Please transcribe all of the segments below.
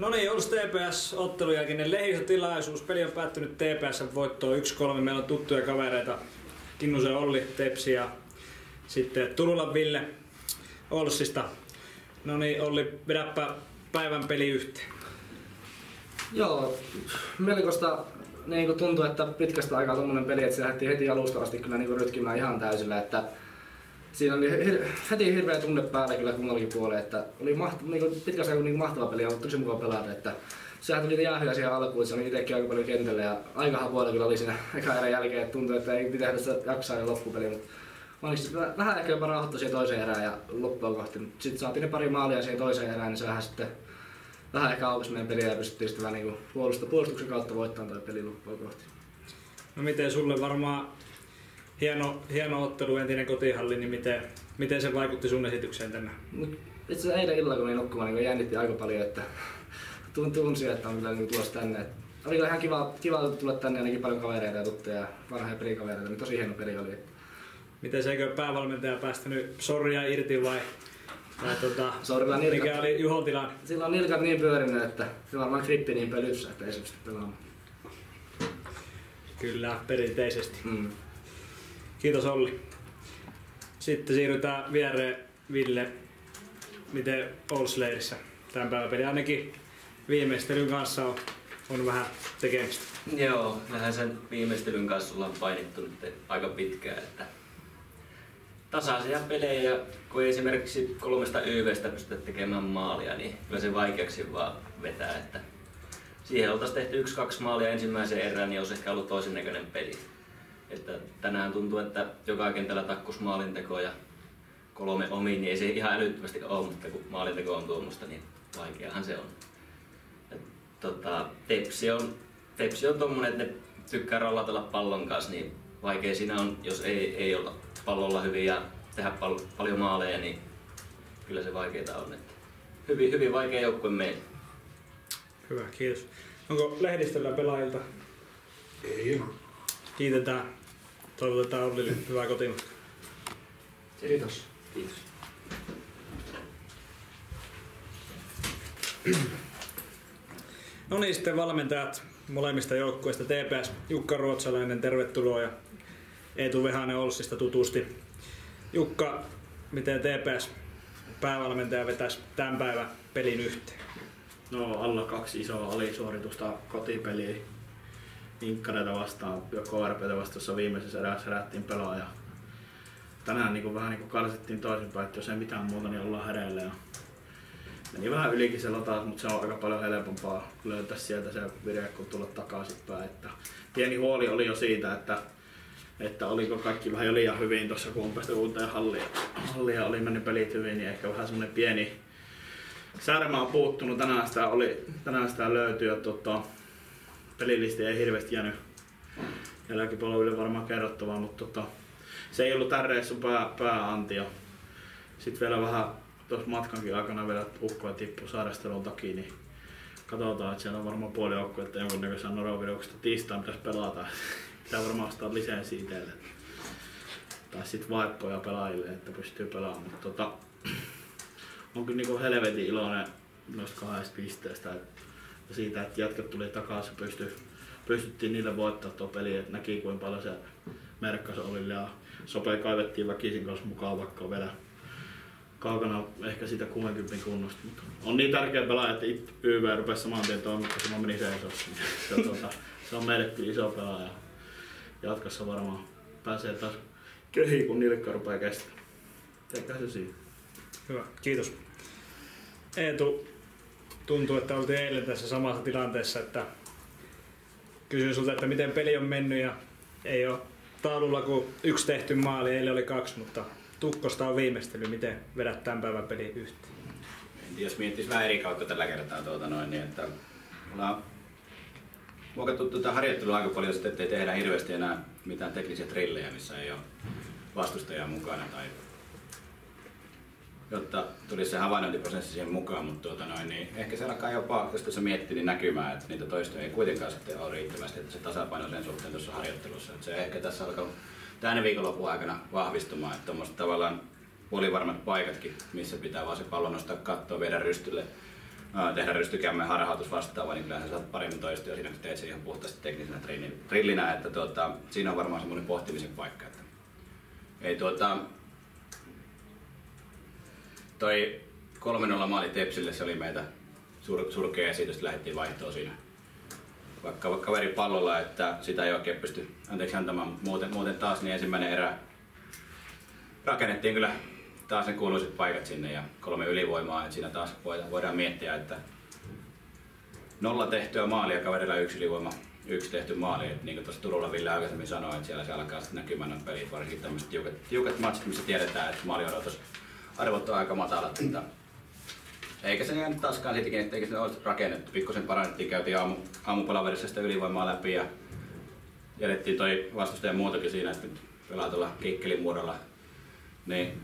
No niin, ollut TPS-ottelun jälkeinen lehdistötilaisuus. Peli on päättynyt TPS voittoon 1-3. Meillä on tuttuja kavereita. Kinnusen Olli, Tepsi ja sitten Turulan Ville Olssista. No niin, Olli, vedäpä päivän peli yhteen. Joo, melkoista niin tuntuu, että pitkästä aikaa tuommoinen peli, että se lähti heti alusta asti kyllä niin rytkimään ihan täysillä, että siinä oli heti hirveä tunne päällä kyllä kummallakin puolella, että oli maht- niin pitkästä aikaa niin mahtava peli ja tosi mukava pelata, että sehän tuli jäähyä siihen alkuun, se oli itsekin aika paljon kentällä ja aika hapuolella kyllä oli siinä eka erän jälkeen, että tuntui, että ei pitää tässä jaksaa ja loppupeli, mutta Onnistu vähän ehkä jopa rauhoittui siihen toiseen erään ja loppuun kohti. Sitten saatiin ne pari maalia siihen toiseen erään, niin se vähän sitten vähän ehkä aukesi meidän peliä ja pystyttiin sitten vähän niin puolustuksen kautta voittamaan toi peli loppuun kohti. No miten sulle varmaan hieno, hieno ottelu, entinen kotihalli, niin miten, miten se vaikutti sun esitykseen tänään? No, itse asiassa eilen illalla kun menin nukkumaan, niin jännitti aika paljon, että tunsi, että on kyllä niin tulossa tänne. Oli kyllä ihan kiva, kiva tulla tänne ainakin paljon kavereita ja tuttuja ja vanhoja pelikavereita, niin tosi hieno peli oli. Miten se eikö päävalmentaja päästänyt sorria irti vai, vai tota, Sorilla nilkat, mikä oli Juhon tilanne? Sillä on nilkat niin pyörinyt, että se on varmaan grippi niin pölyssä, että ei se pysty pelaamaan. Kyllä, perinteisesti. Mm. Kiitos Olli. Sitten siirrytään viereen Ville. Miten Olsleirissä tämän päivän peli? Ainakin viimeistelyn kanssa on, on vähän tekemistä. Joo, kyllähän sen viimeistelyn kanssa ollaan painittu nyt aika pitkään, että tasaisia pelejä kun esimerkiksi kolmesta YVstä pystytä tekemään maalia, niin kyllä se vaikeaksi vaan vetää, että siihen oltaisiin tehty yksi, kaksi maalia ensimmäiseen erään, niin olisi ehkä ollut toisen näköinen peli. Että tänään tuntuu, että joka kentällä takkus maalinteko ja kolme omiin, niin ei se ihan älyttömästi ole, mutta kun maalinteko on tuommoista, niin vaikeahan se on. Et, tota, tepsi on, tepsi on tommonen, että ne tykkää rollatella pallon kanssa, niin vaikea siinä on, jos ei, ei olla pallolla hyvin ja tehdä pal- paljon maaleja, niin kyllä se vaikeaa on. Että hyvin, hyvin vaikea joukkue meillä. Hyvä, kiitos. Onko lehdistöllä pelaajilta? Ei. Kiitetään. Toivotetaan Ollille hyvää kotimatka. Kiitos. Kiitos. No niin, sitten valmentajat molemmista joukkueista. TPS Jukka Ruotsalainen, tervetuloa ja Eetu Vehanen Olssista tutusti. Jukka, miten TPS päävalmentaja vetäisi tämän päivän pelin yhteen? No alla kaksi isoa alisuoritusta kotipeliä. Inkkareita vastaan KRPtä vastaan viimeisessä erässä herättiin pelaaja. Tänään niin kuin, vähän niin kuin karsittiin toisinpäin, että jos ei mitään muuta, niin ollaan hereillä. Ja meni vähän ylikin se lataus, mutta se on aika paljon helpompaa löytää sieltä se vire, kun tulla takaisinpäin. Että pieni huoli oli jo siitä, että että oliko kaikki vähän jo liian hyvin tuossa, kun on päästy uuteen halliin. Hallia oli mennyt pelit hyvin, niin ehkä vähän semmoinen pieni särmä on puuttunut. Tänään sitä, oli, tänään sitä löytyi ja tota, pelilisti ei hirveästi jäänyt jälkipolville varmaan kerrottavaa, mutta tota, se ei ollut tämän reissun pää, pääantio. Sitten vielä vähän tuossa matkankin aikana vielä ukkoja tippu sairastelun takia, niin katsotaan, että siellä on varmaan puoli joukkuetta jonkunnäköisenä noroviruksesta tiistain pitäisi pelata. Pitää varmaan ostaa lisenssiä itselle. Tai sitten vaippoja pelaajille, että pystyy pelaamaan. Mutta tota, on kyllä niinku helvetin iloinen noista kahdesta pisteestä. Ja siitä, että jätkät tuli takaisin, pysty, pystyttiin niille voittaa tuo peli, että näki kuinka paljon se merkkas oli. Ja Sope kaivettiin väkisin kanssa mukaan, vaikka vielä kaukana ehkä siitä 60 kunnosta. Mutta on niin tärkeä pelaaja, että YV rupesi saman tien toimimaan, kun se meni seisossa. Se, tuota, se on meille kyllä iso pelaaja. Jatkossa varmaan pääsee taas kehiin, kun nilkka rupeaa kestämään. Eikä se siinä. Hyvä, kiitos. Eetu, tuntuu, että oltiin eilen tässä samassa tilanteessa, että kysyin sulta, että miten peli on mennyt ja ei ole taululla kuin yksi tehty maali, eilen oli kaksi, mutta Tukkosta on viimeistely. Miten vedät tämän päivän peli yhteen? Jos miettisi vähän eri kautta tällä kertaa, tuota noin, niin että ollaan muokattu tuota harjoittelua aika paljon, sitten, ettei tehdä hirveästi enää mitään teknisiä trillejä, missä ei ole vastustajaa mukana tai jotta tulisi se havainnointiprosessi siihen mukaan, mutta tuota noin, niin ehkä se alkaa jopa, jos tässä miettii, niin näkymään, että niitä toistoja ei kuitenkaan sitten ole riittävästi, että se tasapaino sen suhteen tuossa harjoittelussa, että se ehkä tässä alkaa tänä viikonlopun aikana vahvistumaan, että tuommoiset tavallaan puolivarmat paikatkin, missä pitää vaan se pallo nostaa kattoa, viedä rystylle, tehdä rystykämmen harhautus vastaava, niin kyllähän sä saat paremmin toistoja siinä, kun teet sen ihan puhtaasti teknisenä trilli- trillinä, että tuota, siinä on varmaan semmoinen pohtimisen paikka. Että ei tuota, toi 3-0 maali Tepsille, se oli meitä sur, surkea esitys, lähdettiin vaihtoon siinä. Vaikka kaveri pallolla, että sitä ei oikein pysty anteeksi antamaan. Muuten, muuten taas niin ensimmäinen erä rakennettiin kyllä taas ne kuuluiset paikat sinne ja kolme ylivoimaa. Että siinä taas voidaan, miettiä, että nolla tehtyä maalia kaverilla yksi ylivoima, yksi tehty maali. Et niin kuin tuossa Turulla Ville aikaisemmin sanoi, että siellä se alkaa sitten näkymään pelit, varsinkin tämmöiset tiukat, tiukat matchit, missä tiedetään, että maaliodotus arvot on aika matalat. Että eikä se jäänyt taaskaan siitäkin, että eikä se ole rakennettu. Pikkusen parannettiin, käytiin aamu, aamupalaverissa sitä ylivoimaa läpi ja jätettiin toi vastustajan muotokin siinä, että pelaa kikkelin muodolla. Niin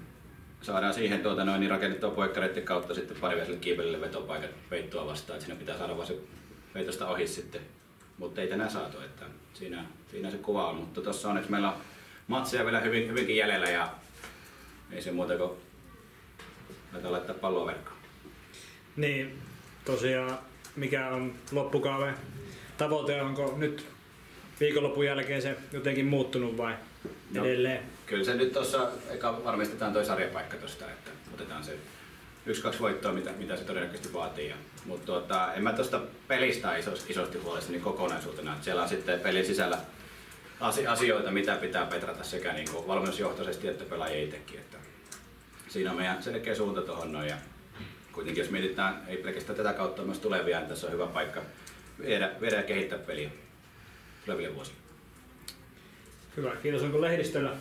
saadaan siihen tuota noin, niin rakennettua poikkareiden kautta sitten pariväiselle kiipelille vetopaikat peittoa vastaan, että siinä pitää saada vaan se peitosta ohi sitten. Mutta ei tänään saatu, että siinä, siinä se kuva on. Mutta tuossa onneksi meillä on matseja vielä hyvin, hyvinkin jäljellä ja ei se muuta kuin laittaa laittaa palloa verkkoon. Niin, tosiaan, mikä on loppukauden tavoite, onko nyt viikonlopun jälkeen se jotenkin muuttunut vai No. edelleen? Kyllä se nyt tuossa, eka varmistetaan toi sarjapaikka tuosta, että otetaan se yksi kaksi voittoa, mitä, mitä se todennäköisesti vaatii. Mutta tuota, en mä tuosta pelistä isos, isosti huolestani kokonaisuutena. Että siellä on sitten pelin sisällä asi- asioita, mitä pitää petrata sekä niin kuin valmennusjohtoisesti että pelaajien itsekin. Että siinä on meidän selkeä suunta tuohon noin. Ja kuitenkin jos mietitään, ei pelkästään tätä kautta myös tulevia, niin tässä on hyvä paikka viedä, viedä ja kehittää peliä tuleville vuosille. Hyvä, kiitos. Onko lehdistöllä?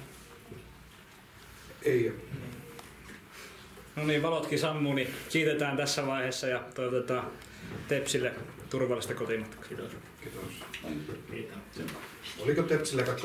Ei ole. No niin, valotkin sammuu, niin kiitetään tässä vaiheessa ja toivotetaan Tepsille turvallista kotimatkaa. Kiitos. Kiitos. Kiitos. Oliko Tepsillä katsoa